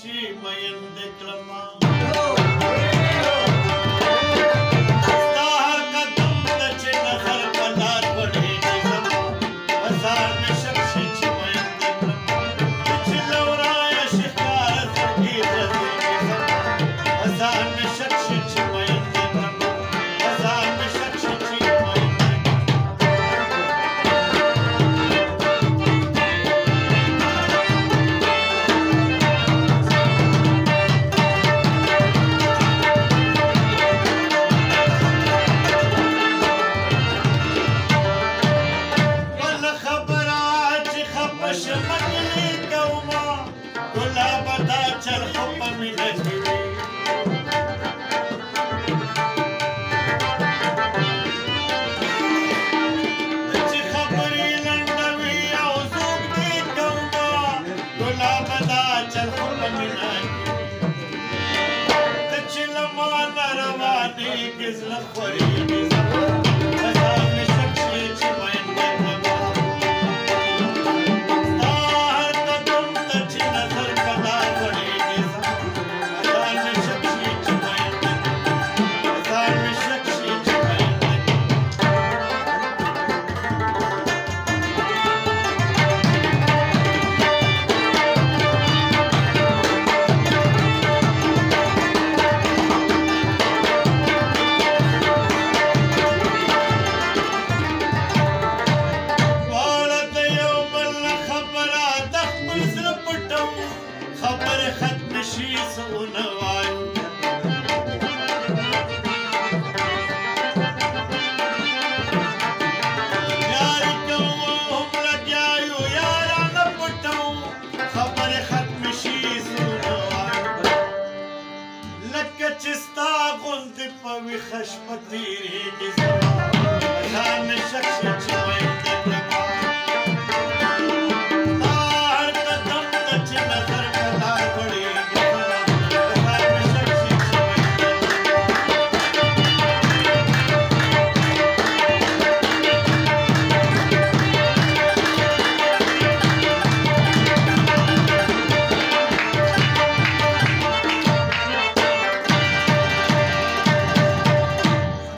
چ ميں اندي کلمو تسا هر قدم تے نظر پتاں پھے Cause love what it is. چستا غوندې په ویښه شپه تېرېږي زما